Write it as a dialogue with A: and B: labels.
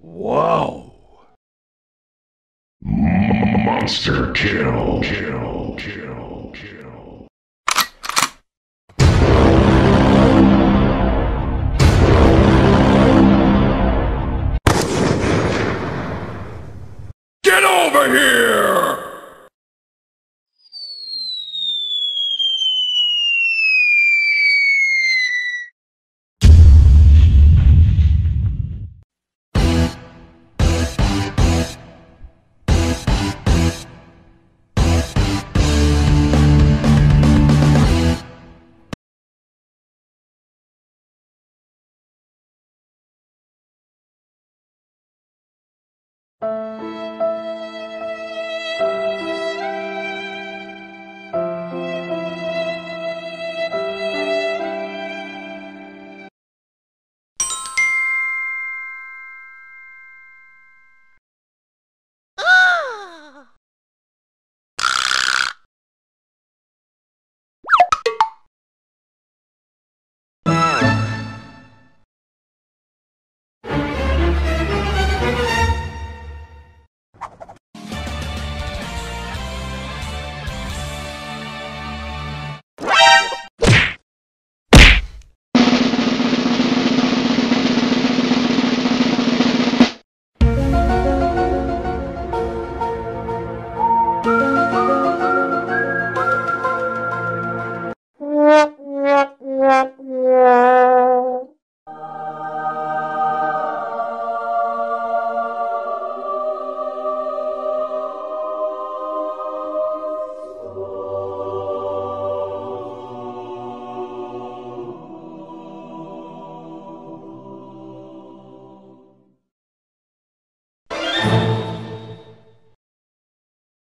A: Whoa!
B: Monster kill. Kill. Kill. Kill. Get
A: over here!